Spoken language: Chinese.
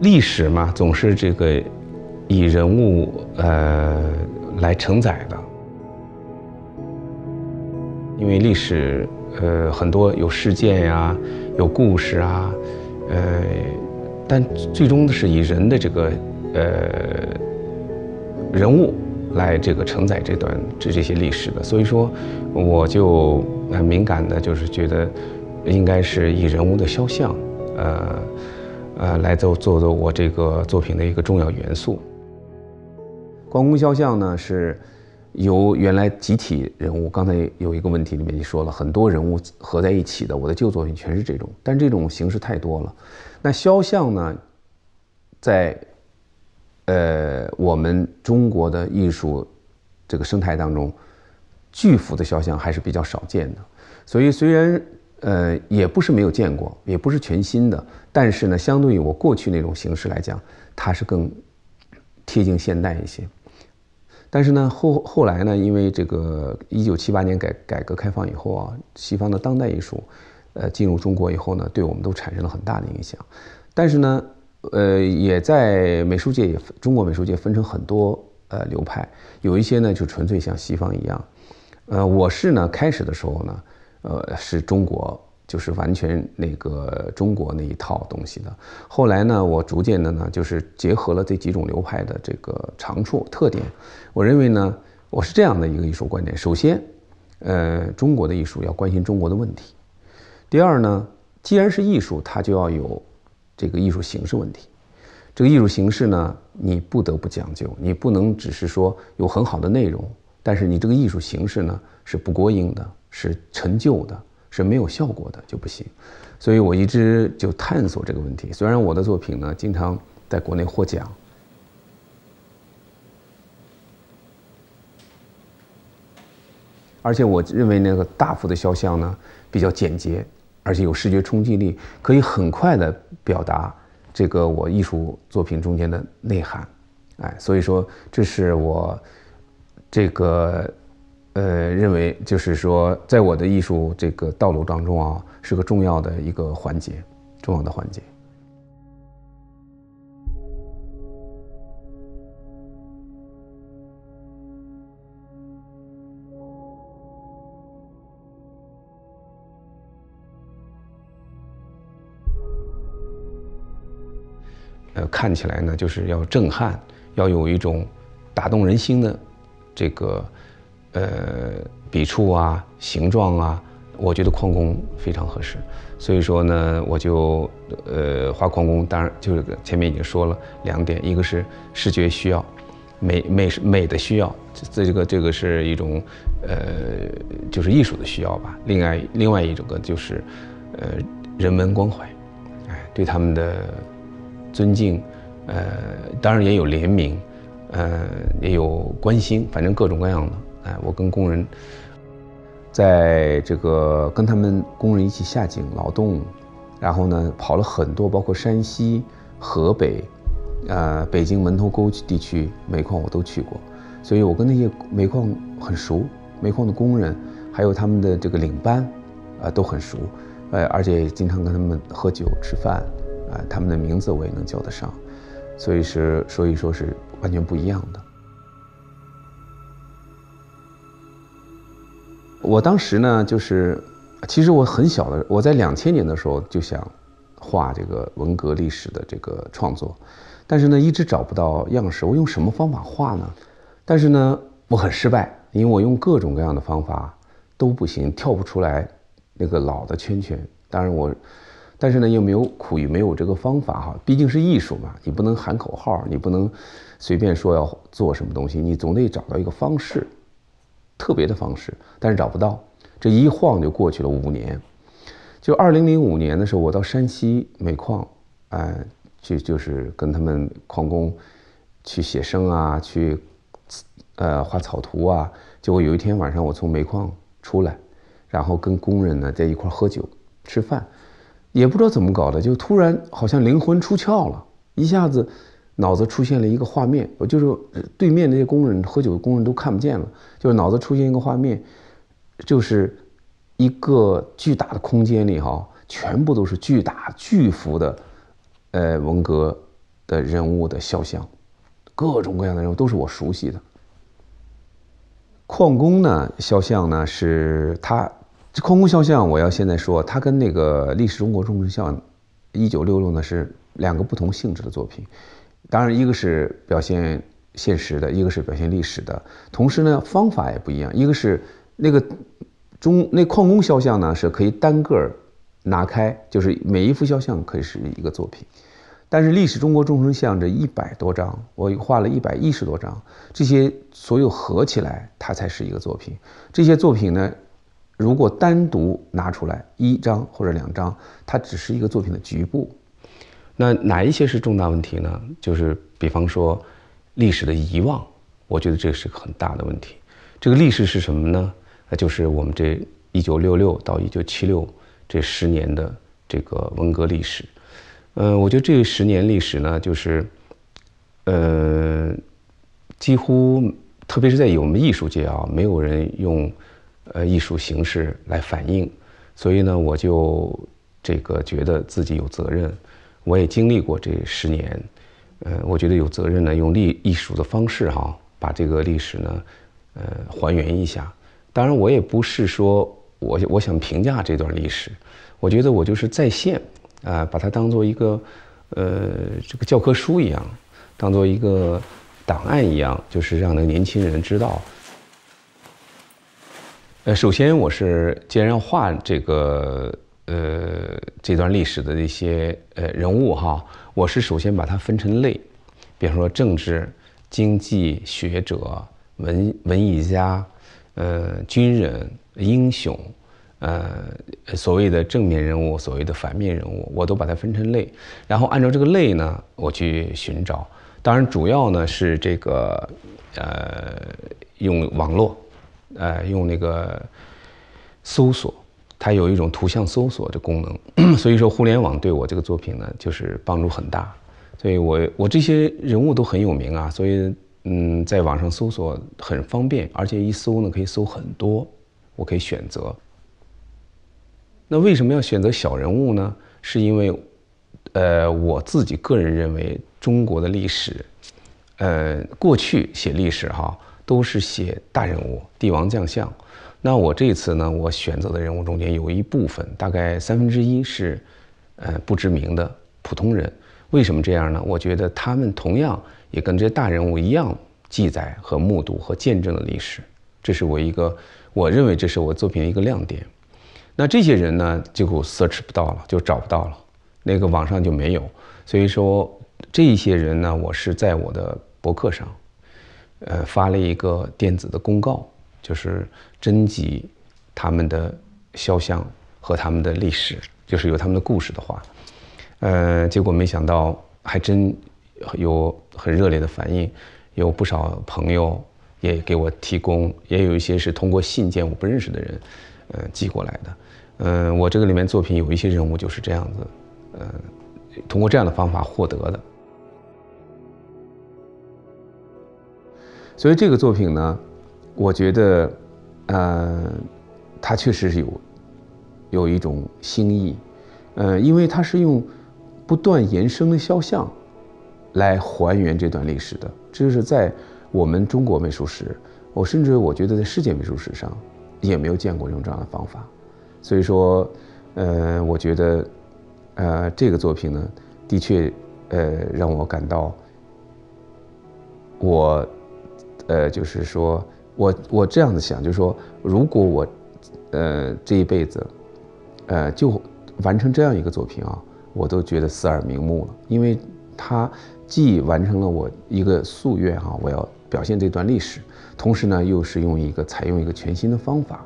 历史嘛，总是这个以人物呃来承载的，因为历史呃很多有事件呀，有故事啊，呃，但最终是以人的这个呃人物来这个承载这段这这些历史的，所以说我就很敏感的，就是觉得应该是以人物的肖像，呃。呃，来做做做我这个作品的一个重要元素。关公肖像呢，是由原来集体人物，刚才有一个问题里面你说了很多人物合在一起的，我的旧作品全是这种，但这种形式太多了。那肖像呢，在呃我们中国的艺术这个生态当中，巨幅的肖像还是比较少见的，所以虽然。呃，也不是没有见过，也不是全新的，但是呢，相对于我过去那种形式来讲，它是更贴近现代一些。但是呢，后后来呢，因为这个一九七八年改改革开放以后啊，西方的当代艺术，呃，进入中国以后呢，对我们都产生了很大的影响。但是呢，呃，也在美术界也中国美术界分成很多呃流派，有一些呢就纯粹像西方一样。呃，我是呢开始的时候呢。呃，是中国，就是完全那个中国那一套东西的。后来呢，我逐渐的呢，就是结合了这几种流派的这个长处特点。我认为呢，我是这样的一个艺术观点：首先，呃，中国的艺术要关心中国的问题；第二呢，既然是艺术，它就要有这个艺术形式问题。这个艺术形式呢，你不得不讲究，你不能只是说有很好的内容，但是你这个艺术形式呢是不过硬的。是陈旧的，是没有效果的就不行，所以我一直就探索这个问题。虽然我的作品呢经常在国内获奖，而且我认为那个大幅的肖像呢比较简洁，而且有视觉冲击力，可以很快的表达这个我艺术作品中间的内涵。哎，所以说这是我这个。呃，认为就是说，在我的艺术这个道路当中啊，是个重要的一个环节，重要的环节。呃，看起来呢，就是要震撼，要有一种打动人心的这个。呃，笔触啊，形状啊，我觉得矿工非常合适，所以说呢，我就呃画矿工，当然就是前面已经说了两点，一个是视觉需要，美美美的需要，这这个这个是一种呃就是艺术的需要吧。另外另外一种个就是呃人文关怀，哎，对他们的尊敬，呃，当然也有怜悯，呃，也有关心，反正各种各样的。哎，我跟工人，在这个跟他们工人一起下井劳动，然后呢跑了很多，包括山西、河北，呃，北京门头沟地区煤矿我都去过，所以我跟那些煤矿很熟，煤矿的工人还有他们的这个领班，啊都很熟，呃，而且经常跟他们喝酒吃饭，啊，他们的名字我也能叫得上，所以是所以说是完全不一样的。我当时呢，就是其实我很小的，我在两千年的时候就想画这个文革历史的这个创作，但是呢，一直找不到样式。我用什么方法画呢？但是呢，我很失败，因为我用各种各样的方法都不行，跳不出来那个老的圈圈。当然我，但是呢，又没有苦于没有这个方法哈，毕竟是艺术嘛，你不能喊口号，你不能随便说要做什么东西，你总得找到一个方式。特别的方式，但是找不到，这一晃就过去了五年。就二零零五年的时候，我到山西煤矿，哎，去就是跟他们矿工去写生啊，去呃画草图啊。结果有一天晚上，我从煤矿出来，然后跟工人呢在一块喝酒吃饭，也不知道怎么搞的，就突然好像灵魂出窍了，一下子。脑子出现了一个画面，就是对面那些工人喝酒的工人都看不见了，就是脑子出现一个画面，就是一个巨大的空间里哈，全部都是巨大巨幅的，呃，文革的人物的肖像，各种各样的人物都是我熟悉的。矿工呢，肖像呢是他，这矿工肖像我要现在说，他跟那个历史中国众生像，一九六六呢是两个不同性质的作品。当然，一个是表现现实的，一个是表现历史的。同时呢，方法也不一样。一个是那个中那矿工肖像呢，是可以单个儿拿开，就是每一幅肖像可以是一个作品。但是历史中国众生像这一百多张，我画了一百一十多张，这些所有合起来，它才是一个作品。这些作品呢，如果单独拿出来一张或者两张，它只是一个作品的局部。那哪一些是重大问题呢？就是比方说历史的遗忘，我觉得这是个很大的问题。这个历史是什么呢？那就是我们这一九六六到一九七六这十年的这个文革历史。嗯，我觉得这十年历史呢，就是，呃，几乎，特别是在我们艺术界啊，没有人用，呃，艺术形式来反映，所以呢，我就这个觉得自己有责任，我也经历过这十年，呃，我觉得有责任呢，用历艺术的方式哈，把这个历史呢，呃，还原一下。当然，我也不是说我我想评价这段历史，我觉得我就是在线。啊，把它当做一个，呃，这个教科书一样，当做一个档案一样，就是让那个年轻人知道。呃，首先我是既然要画这个，呃，这段历史的一些呃人物哈，我是首先把它分成类，比方说政治、经济学者、文文艺家，呃，军人、英雄。呃，所谓的正面人物，所谓的反面人物，我都把它分成类，然后按照这个类呢，我去寻找。当然，主要呢是这个，呃，用网络，呃，用那个搜索，它有一种图像搜索的功能。所以说，互联网对我这个作品呢，就是帮助很大。所以我我这些人物都很有名啊，所以嗯，在网上搜索很方便，而且一搜呢可以搜很多，我可以选择。那为什么要选择小人物呢？是因为，呃，我自己个人认为，中国的历史，呃，过去写历史哈，都是写大人物、帝王将相。那我这次呢，我选择的人物中间有一部分，大概三分之一是，呃，不知名的普通人。为什么这样呢？我觉得他们同样也跟这些大人物一样，记载和目睹和见证了历史。这是我一个，我认为这是我作品的一个亮点。那这些人呢，就 search 不到了，就找不到了，那个网上就没有。所以说，这一些人呢，我是在我的博客上，呃，发了一个电子的公告，就是征集他们的肖像和他们的历史，就是有他们的故事的话，呃，结果没想到还真有很热烈的反应，有不少朋友也给我提供，也有一些是通过信件我不认识的人，呃，寄过来的。嗯，我这个里面作品有一些人物就是这样子，呃，通过这样的方法获得的。所以这个作品呢，我觉得，呃，它确实是有有一种新意，呃，因为它是用不断延伸的肖像来还原这段历史的，这是在我们中国美术史，我甚至我觉得在世界美术史上也没有见过用这样的方法。所以说，呃，我觉得，呃，这个作品呢，的确，呃，让我感到，我，呃，就是说我我这样子想，就是说，如果我，呃，这一辈子，呃，就完成这样一个作品啊，我都觉得死而瞑目了，因为它既完成了我一个夙愿哈，我要表现这段历史，同时呢，又是用一个采用一个全新的方法。